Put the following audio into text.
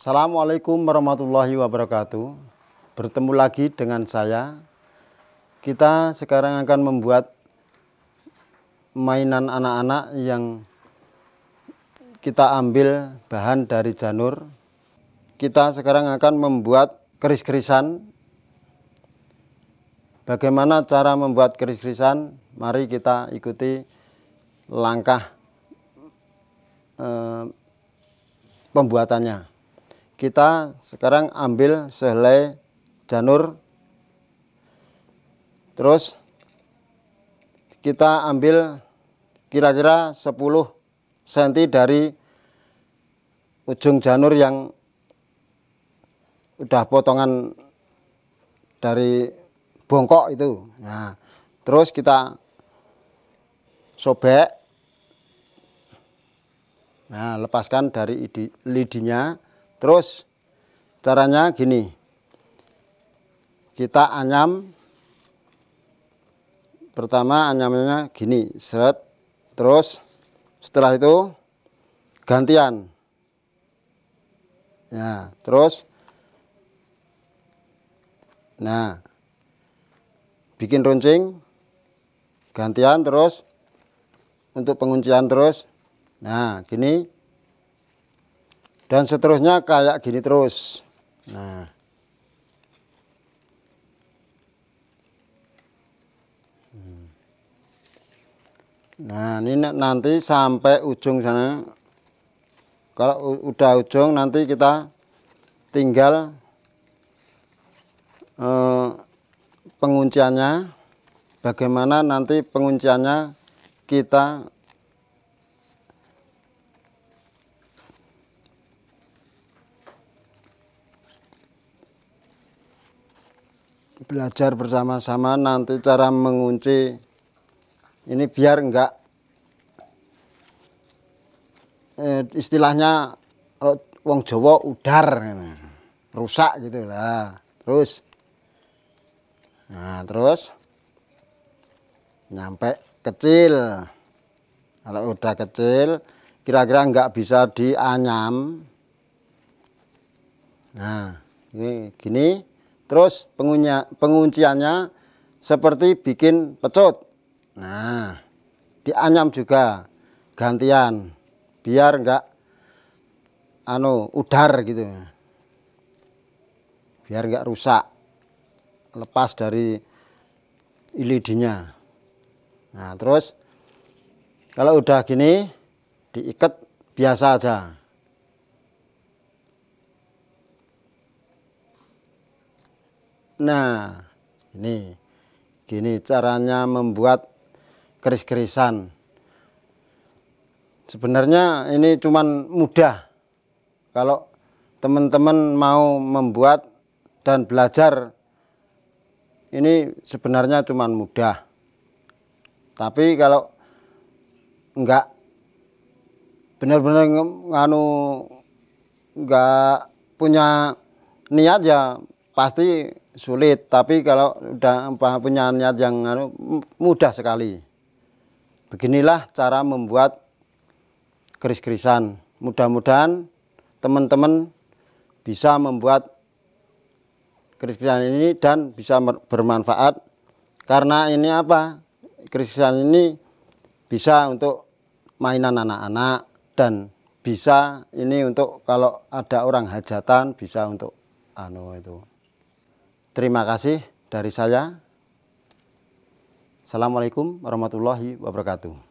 Assalamualaikum warahmatullahi wabarakatuh. Bertemu lagi dengan saya. Kita sekarang akan membuat mainan anak-anak yang kita ambil bahan dari janur. Kita sekarang akan membuat keris-kerisan. Bagaimana cara membuat keris-kerisan? Mari kita ikuti langkah eh, pembuatannya. Kita sekarang ambil sehelai janur, terus kita ambil kira-kira 10 cm dari ujung janur yang udah potongan dari bongkok itu. Nah, terus kita sobek Nah, lepaskan dari lidinya. Terus caranya gini. Kita anyam. Pertama anyamnya gini, seret. Terus setelah itu gantian. Nah, terus Nah, bikin runcing gantian terus untuk penguncian terus Nah, gini. Dan seterusnya kayak gini terus. Nah. Hmm. Nah, ini nanti sampai ujung sana. Kalau udah ujung nanti kita tinggal eh, pengunciannya. Bagaimana nanti pengunciannya kita belajar bersama-sama nanti cara mengunci. Ini biar enggak eh, istilahnya kalau wong Jawa udar rusak gitu lah. Terus nah terus nyampe kecil. Kalau udah kecil kira-kira enggak bisa dianyam. Nah ini gini Terus pengunya, pengunciannya seperti bikin pecut. Nah, dianyam juga gantian biar enggak anu udar gitu. Biar enggak rusak. Lepas dari ilidinya. Nah, terus kalau udah gini diikat biasa aja. Nah, ini gini caranya membuat keris-kerisan. Sebenarnya ini cuman mudah. Kalau teman-teman mau membuat dan belajar ini sebenarnya cuman mudah. Tapi kalau enggak benar-benar nganu enggak punya niat ya pasti sulit tapi kalau udah punya niat yang anu, mudah sekali. Beginilah cara membuat keris-kerisan. Mudah-mudahan teman-teman bisa membuat keris-kerisan ini dan bisa bermanfaat. Karena ini apa? Keris-kerisan ini bisa untuk mainan anak-anak dan bisa ini untuk kalau ada orang hajatan bisa untuk anu itu Terima kasih dari saya. Assalamualaikum warahmatullahi wabarakatuh.